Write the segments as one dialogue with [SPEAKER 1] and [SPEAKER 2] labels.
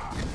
[SPEAKER 1] Yeah.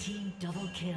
[SPEAKER 1] Team double kill.